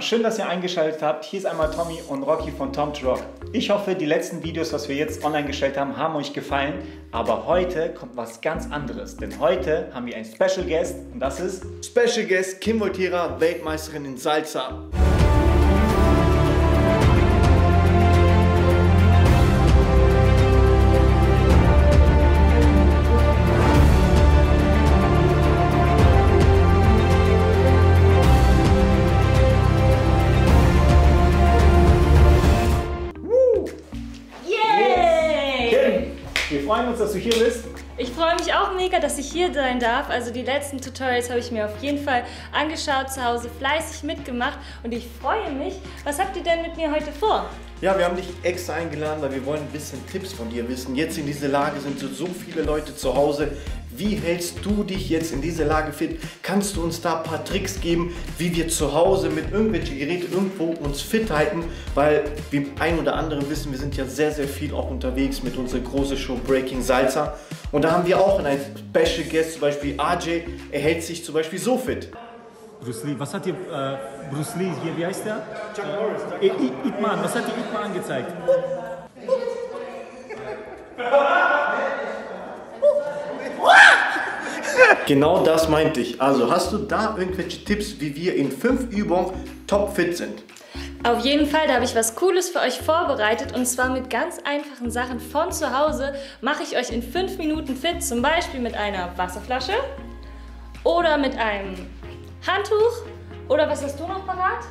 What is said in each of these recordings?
Schön, dass ihr eingeschaltet habt. Hier ist einmal Tommy und Rocky von Tom to Rock. Ich hoffe, die letzten Videos, was wir jetzt online gestellt haben, haben euch gefallen. Aber heute kommt was ganz anderes. Denn heute haben wir einen Special Guest und das ist Special Guest Kim Voltera, Weltmeisterin in Salsa. Du hier bist. Ich freue mich auch mega, dass ich hier sein darf. Also die letzten Tutorials habe ich mir auf jeden Fall angeschaut, zu Hause fleißig mitgemacht und ich freue mich. Was habt ihr denn mit mir heute vor? Ja, wir haben dich extra eingeladen, weil wir wollen ein bisschen Tipps von dir wissen. Jetzt in dieser Lage sind so so viele Leute zu Hause. Wie hältst du dich jetzt in dieser Lage fit? Kannst du uns da ein paar Tricks geben, wie wir zu Hause mit irgendwelchen Geräten irgendwo uns fit halten? Weil wie ein oder andere wissen, wir sind ja sehr, sehr viel auch unterwegs mit unserer großen Show Breaking Salsa. Und da haben wir auch einen Special Guest, zum Beispiel AJ, er hält sich zum Beispiel so fit. Bruce Lee, was hat dir äh, Bruce Lee hier, wie heißt der? Chuck Norris. Äh, I- Ip Man, was hat dir Ip Man angezeigt? Genau das meinte ich. Also hast du da irgendwelche Tipps, wie wir in fünf Übungen topfit sind? Auf jeden Fall, da habe ich was Cooles für euch vorbereitet und zwar mit ganz einfachen Sachen von zu Hause mache ich euch in fünf Minuten fit, zum Beispiel mit einer Wasserflasche oder mit einem Handtuch oder was hast du noch parat?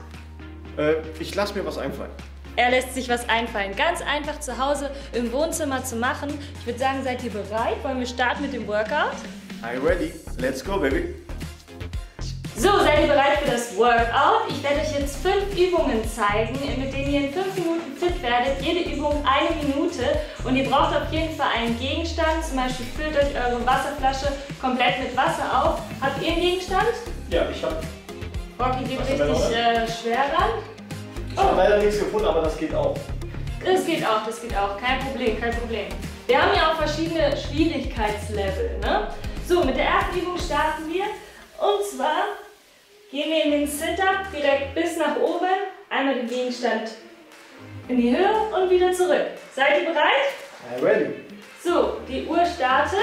Äh, ich lass mir was einfallen. Er lässt sich was einfallen. Ganz einfach zu Hause im Wohnzimmer zu machen. Ich würde sagen, seid ihr bereit? Wollen wir starten mit dem Workout? Are you ready? Let's go, baby. So, seid ihr bereit für das Workout? Ich werde euch jetzt fünf Übungen zeigen, mit denen ihr in fünf Minuten fit werdet. Jede Übung eine Minute und ihr braucht auf jeden Fall einen Gegenstand. Zum Beispiel füllt euch eure Wasserflasche komplett mit Wasser auf. Habt ihr einen Gegenstand? Ja, ich habe Rocky geht richtig äh, schwer ran. ich hab leider nichts gefunden, aber das geht auch. Das geht auch, das geht auch. Kein Problem, kein Problem. Wir haben ja auch verschiedene Schwierigkeitslevel. Ne? So, mit der ersten Übung starten wir. Und zwar gehen wir in den Sit-Up direkt bis nach oben. Einmal den Gegenstand in die Höhe und wieder zurück. Seid ihr bereit? You ready? So, die Uhr startet.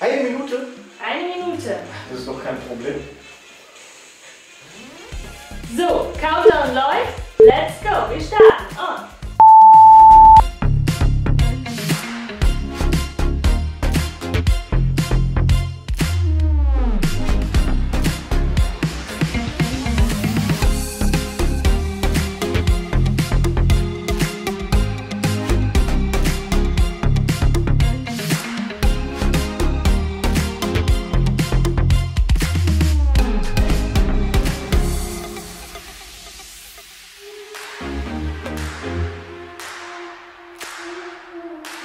Eine Minute? Eine Minute. Das ist doch kein Problem. So, Countdown läuft. Let's go. Wir starten. Und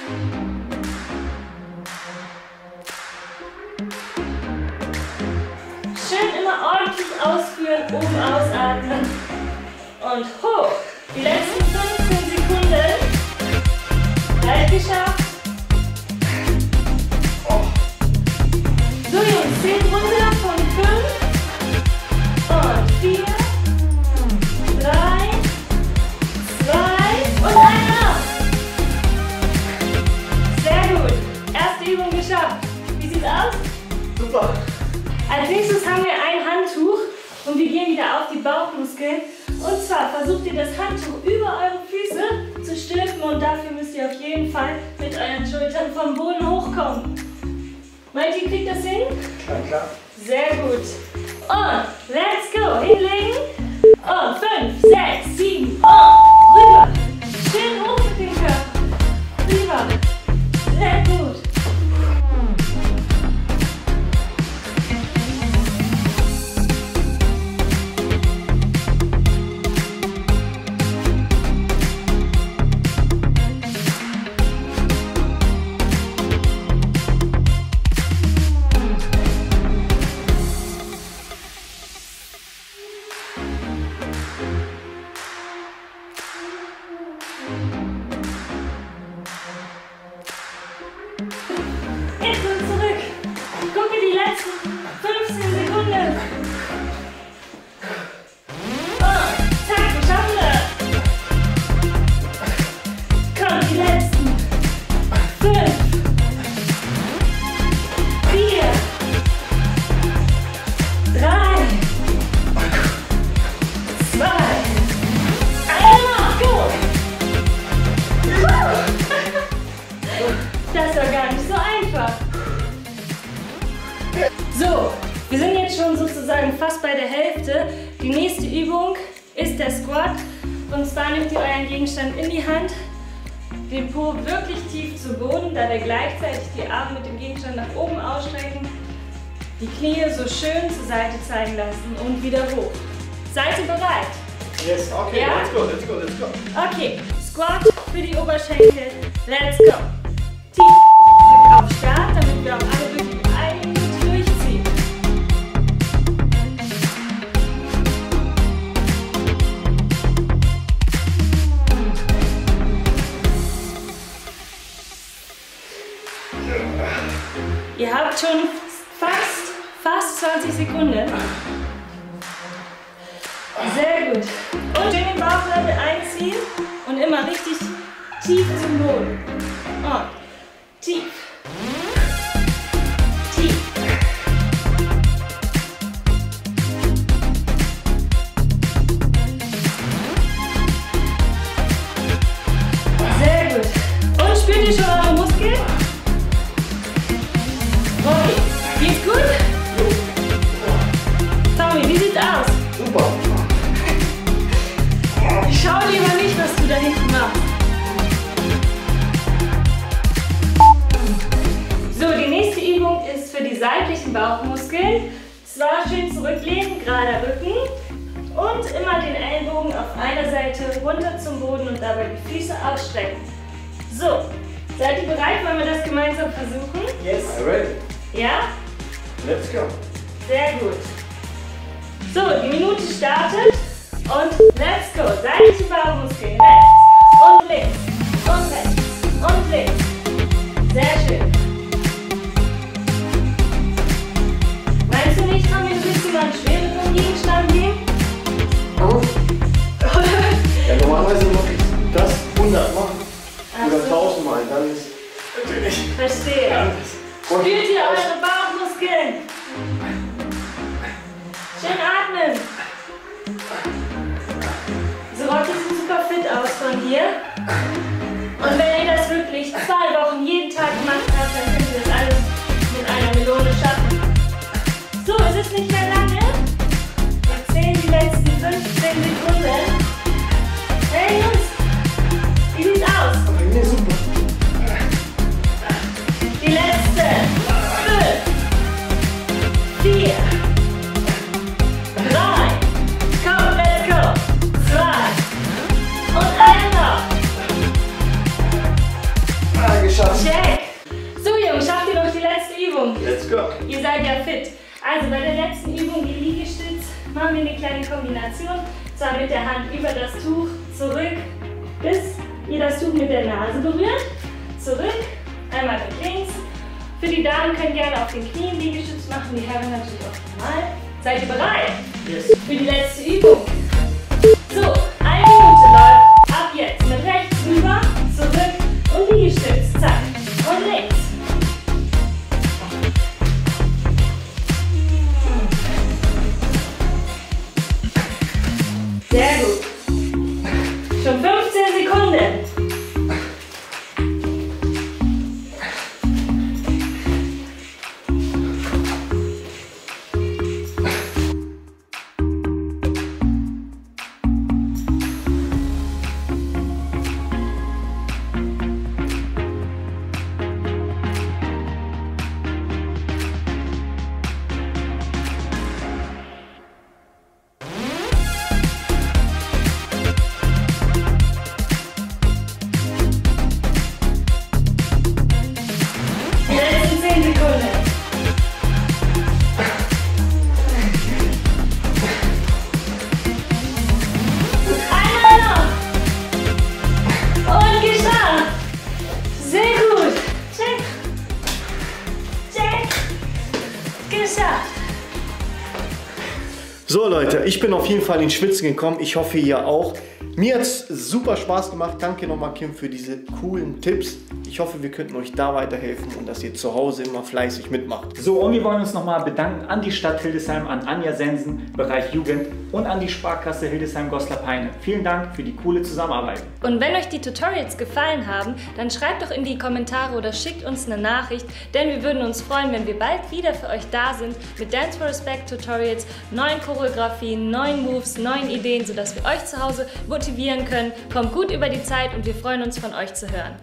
Schön immer ordentlich ausführen, oben ausatmen und hoch. Die letzten 15 Sekunden. Gleich geschafft. So Jungs, 10 runter von 5 Super. Als nächstes haben wir ein Handtuch und wir gehen wieder auf die Bauchmuskeln. Und zwar versucht ihr das Handtuch über eure Füße zu stülpen und dafür müsst ihr auf jeden Fall mit euren Schultern vom Boden hochkommen. Meint ihr, kriegt das hin? Klar, klar. Sehr gut. Und let's go. Hinlegen. Und 5, 6, 7 und rüber. Schön Das war gar nicht so einfach. So, wir sind jetzt schon sozusagen fast bei der Hälfte. Die nächste Übung ist der Squat. Und zwar nehmt ihr euren Gegenstand in die Hand, den Po wirklich tief zu Boden, da wir gleichzeitig die Arme mit dem Gegenstand nach oben ausstrecken, die Knie so schön zur Seite zeigen lassen und wieder hoch. Seid ihr bereit? Yes, okay, ja? let's go, let's go, let's go. Okay, Squat für die Oberschenkel, let's go. Auf Start, damit wir auch alle wirklich Minute durchziehen. Ihr habt schon fast, fast 20 Sekunden. Sehr gut. Und den Bauchnabel einziehen und immer richtig tief zum Boden. Und Seite runter zum Boden und dabei die Füße ausstrecken. So, seid ihr bereit? Wollen wir das gemeinsam versuchen? Yes. Are you ready? Ja? Let's go. Sehr gut. So, die Minute startet und let's go. Seitliche Bauchmuskeln rechts und links und rechts und links. Check. So, Jungs, schafft ihr noch die letzte Übung? Let's go. Ihr seid ja fit. Also bei der letzten Übung, die Liegestütz, machen wir eine kleine Kombination. Zwar mit der Hand über das Tuch zurück, bis ihr das Tuch mit der Nase berührt. Zurück, einmal mit links. Für die Damen können gerne auf den Knien Liegestütz machen, die Herren natürlich auch normal. Seid ihr bereit? Yes. Für die letzte Übung. So Leute, ich bin auf jeden Fall in Schwitzen gekommen. Ich hoffe ihr auch. Mir hat es super Spaß gemacht. Danke nochmal Kim für diese coolen Tipps. Ich hoffe, wir könnten euch da weiterhelfen und dass ihr zu Hause immer fleißig mitmacht. So, und wir wollen uns nochmal bedanken an die Stadt Hildesheim, an Anja Sensen, Bereich Jugend und an die Sparkasse Hildesheim-Goslar-Peine. Vielen Dank für die coole Zusammenarbeit. Und wenn euch die Tutorials gefallen haben, dann schreibt doch in die Kommentare oder schickt uns eine Nachricht, denn wir würden uns freuen, wenn wir bald wieder für euch da sind mit Dance for Respect Tutorials, neuen Choreografien, neuen Moves, neuen Ideen, sodass wir euch zu Hause motivieren können. Kommt gut über die Zeit und wir freuen uns von euch zu hören.